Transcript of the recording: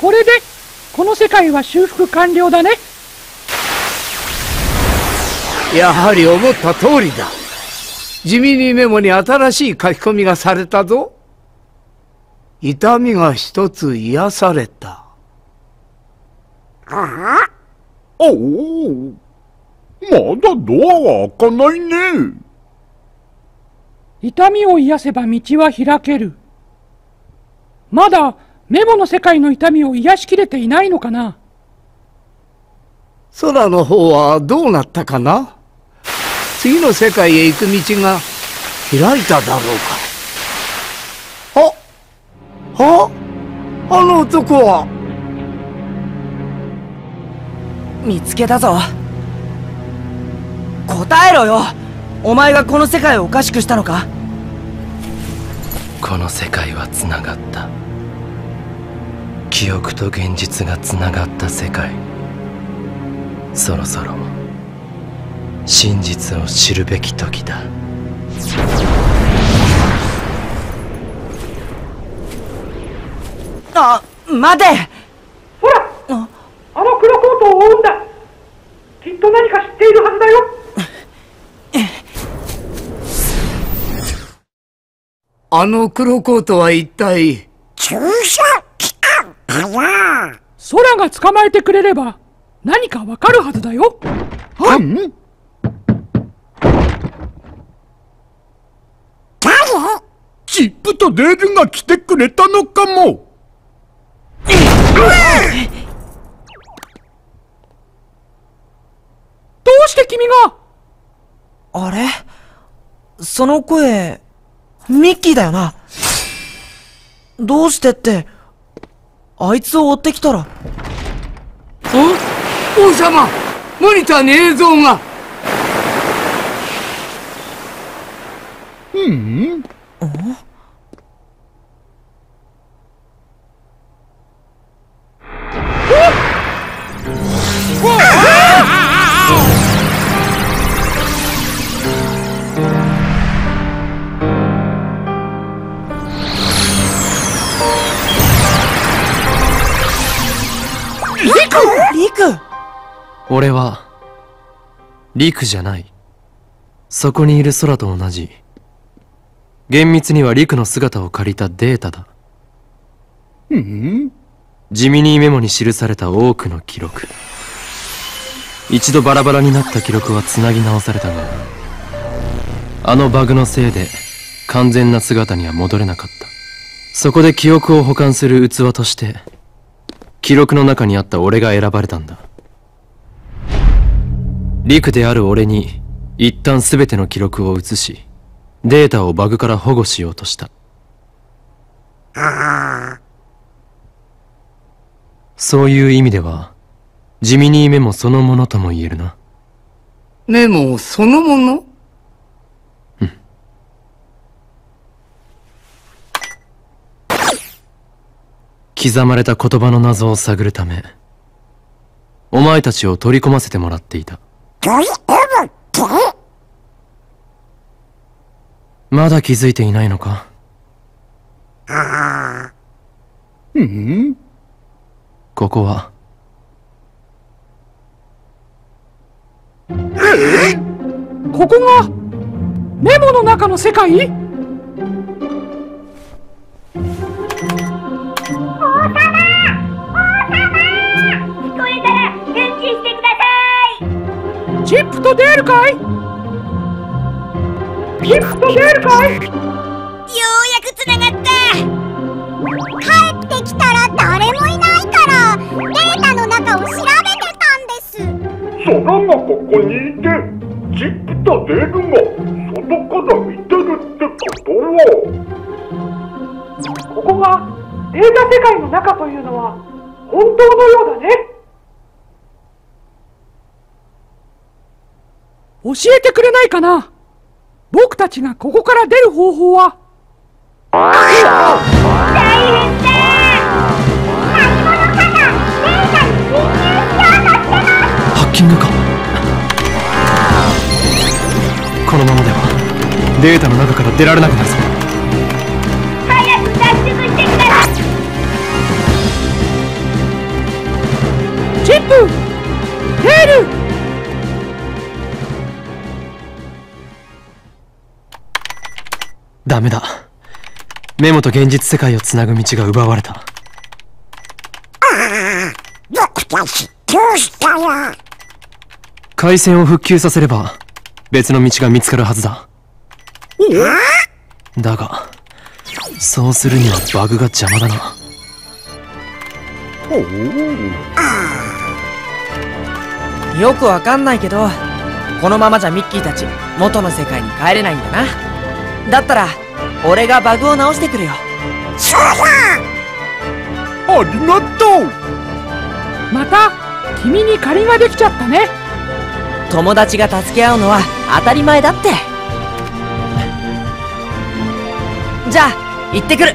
これでこの世界は修復完了だね。やはり思った通りだ。地味にメモに新しい書き込みがされたぞ。痛みが一つ癒された。あおおまだドアが開かないね。痛みを癒せば道は開ける。まだメモの世界の痛みを癒しきれていないのかな？空の方はどうなったかな？次の世界へ行く道が開いただろうか。ははあの男は？見つけたぞ。答えろよ。お前がこの世界をおかしくしたのか？この世界はつながった記憶と現実がつながった世界。そろそろ真実を知るべき時だ。あ待て！ほら！あ。の黒コートを追うんだきっと何か知っているはずだよ。あの黒コートは一体？注射？が捕まえてくれれば何かわかるはずだよ。はん。誰？チップとデールが来てくれたのかも。どうして君が？あれ？その声ミッキーだよな。どうしてってあいつを追ってきたら王様モニターに映像が。うん？リク。俺は陸じゃない。そこにいる空と同じ。厳密には陸の姿を借りたデータだ。うん地味にメモに記された多くの記録。一度バラバラになった記録はつなぎ直されたがあのバグのせいで完全な姿には戻れなかった。そこで記憶を保管する器として記録の中にあった俺が選ばれたんだ。陸である俺に一旦全ての記録を移しデータをバグから保護しようとした。そういう意味では地味にメモそのものとも言えるな。メモそのもの？刻まれた言葉の謎を探るためお前たちを取り込ませてもらっていた。まだ気づいていないのか？うんここは。ここがメモの中の世界？さいチップとデールかい？チップとデールかい？ようやくつながった。帰ってきたら誰もいないからデータの中を調べてたんです。空がここにいてチップとデールが外から見てるってことは。ここがデータ世界の中というのは本当のようだね教えてくれないかな？僕たちがここから出る方法は？大変だ。何者かがデータに侵入しようとしてます。ハッキングか。このままではデータの中から出られなくなるぞ。早く脱出してくださいプテールダメだ。メモと現実世界をつなぐ道が奪われた。僕たちどうしたよ。回線を復旧させれば別の道が見つかるはずだ。だがそうするにはバグが邪魔だな。よくわかんないけどこのままじゃミッキーたち元の世界に帰れないんだなだったら俺がバグを直してくるよ。そうだありがとう！また君に借りができちゃったね。友達が助け合うのは当たり前だって。じゃあ行ってくる